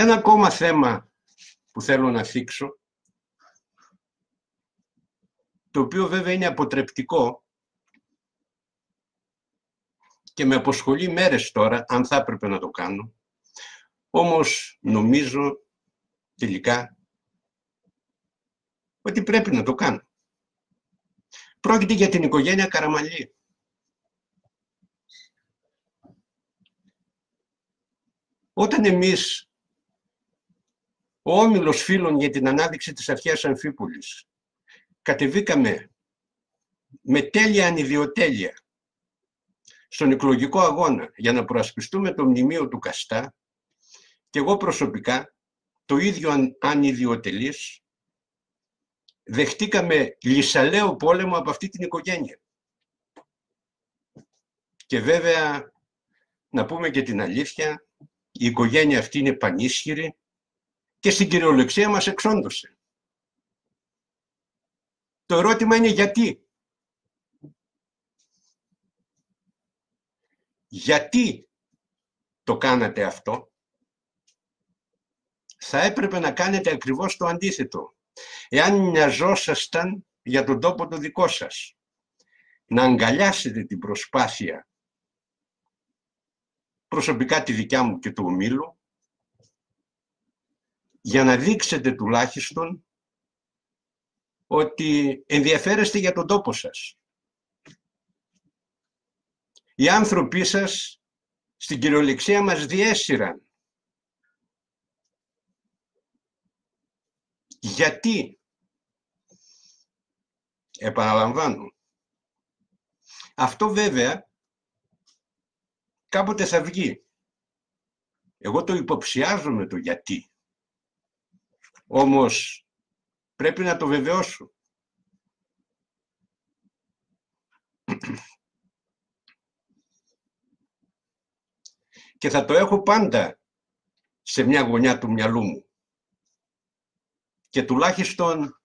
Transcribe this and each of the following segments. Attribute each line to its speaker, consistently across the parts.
Speaker 1: Ένα ακόμα θέμα που θέλω να θίξω, το οποίο βέβαια είναι αποτρεπτικό και με αποσχολεί μέρες τώρα, αν θα έπρεπε να το κάνω, όμως νομίζω τελικά ότι πρέπει να το κάνω. Πρόκειται για την οικογένεια Καραμαλή. Όταν εμείς, ο Όμιλος Φίλων για την ανάδειξη της αρχαίας Αμφίπολης, κατεβήκαμε με τέλεια ανιδιοτέλεια στον εκλογικό αγώνα για να προασπιστούμε το μνημείο του Καστά και εγώ προσωπικά, το ίδιο ανιδιοτελής, δεχτήκαμε λυσαλαίο πόλεμο από αυτή την οικογένεια. Και βέβαια, να πούμε και την αλήθεια, η οικογένεια αυτή είναι πανίσχυρη και στην κυριολεξία μας εξόντωσε. Το ερώτημα είναι γιατί. Γιατί το κάνατε αυτό; Θα έπρεπε να κάνετε ακριβώς το αντίθετο. Εάν νοιαζόσασταν για τον τόπο το δικό σας, να αγκαλιάσετε την προσπάθεια προσωπικά τη δικιά μου και του ομίλου, για να δείξετε τουλάχιστον ότι ενδιαφέρεστε για τον τόπο σας. Οι άνθρωποι σας στην κυριολεξία μας διέσυραν. Γιατί, επαναλαμβάνω, αυτό βέβαια κάποτε θα βγει. Εγώ το υποψιάζομαι το γιατί. Όμως πρέπει να το βεβαιώσω. Και θα το έχω πάντα σε μια γωνιά του μυαλού μου. Και τουλάχιστον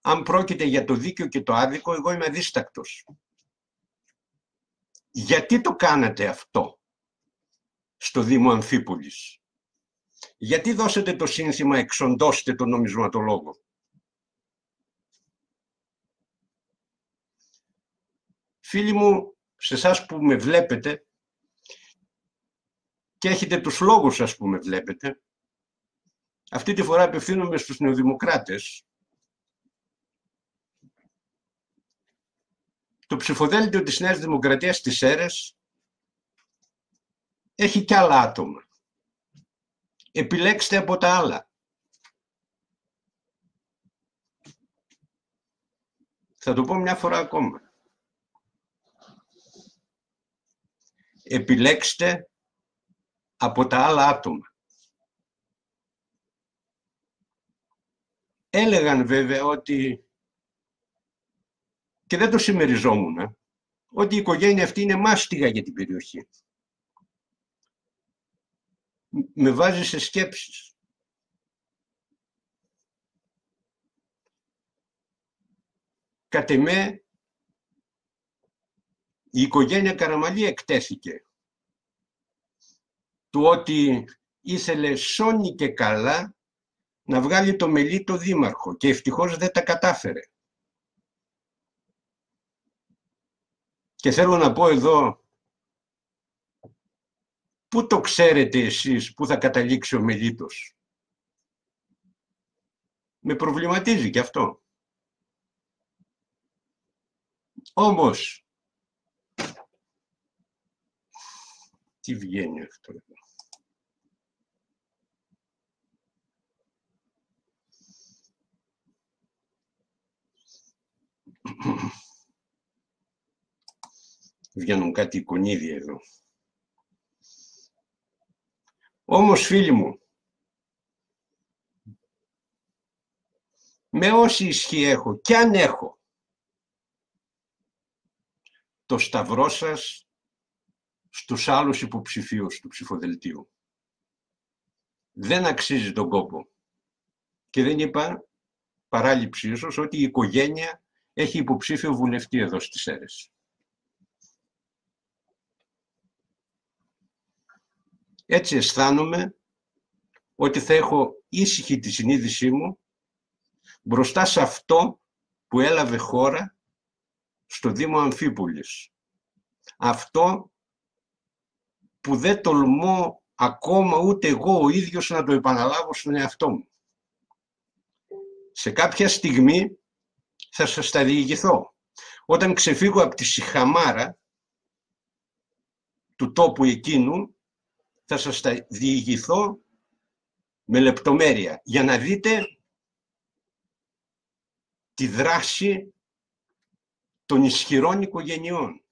Speaker 1: αν πρόκειται για το δίκαιο και το άδικο, εγώ είμαι αδίστακτος. Γιατί το κάνατε αυτό στο Δήμο Αμφίπολης; Γιατί δώσετε το σύνθημα «Εξοντώστε τον νομισματολόγο». Φίλοι μου, σε εσάς που με βλέπετε και έχετε τους λόγους σας που με βλέπετε, αυτή τη φορά απευθύνομαι στους νεοδημοκράτες, το ψηφοδέλτιο της Νέας Δημοκρατίας στις αίρες έχει κι άλλα άτομα. Επιλέξτε από τα άλλα. Θα το πω μια φορά ακόμα. Επιλέξτε από τα άλλα άτομα. Έλεγαν βέβαια ότι, και δεν το συμμεριζόμουν, ότι η οικογένεια αυτή είναι μάστιγα για την περιοχή με βάζει σε σκέψεις. Κατ' εμέ, η οικογένεια Καραμαλή εκτέθηκε του ότι ήθελε σώνει και καλά να βγάλει το μελίτο δήμαρχο και ευτυχώς δεν τα κατάφερε. Και θέλω να πω εδώ Πού το ξέρετε εσείς που θα καταλήξει ο Μελίτος. Με προβληματίζει και αυτό. Όμως, τι βγαίνει αυτό εδώ; Βγαίνουν κάτι εικονίδια εδώ. Όμως φίλοι μου, με όση ισχύ έχω και αν έχω, το σταυρό σας στους άλλους υποψηφίους του ψηφοδελτίου. Δεν αξίζει τον κόπο. Και δεν είπα παράληψη ίσως ότι η οικογένεια έχει υποψήφιο βουλευτή εδώ στις αίρες. Έτσι αισθάνομαι ότι θα έχω ήσυχη τη συνείδησή μου μπροστά σε αυτό που έλαβε χώρα στο Δήμο Αμφίπολης. Αυτό που δεν τολμώ ακόμα ούτε εγώ ο ίδιος να το επαναλάβω στον εαυτό μου. Σε κάποια στιγμή θα σας τα διηγηθώ. Όταν ξεφύγω από τη σιχαμάρα του τόπου εκείνου, θα σας τα διηγηθώ με λεπτομέρεια, για να δείτε τη δράση των ισχυρών οικογενειών.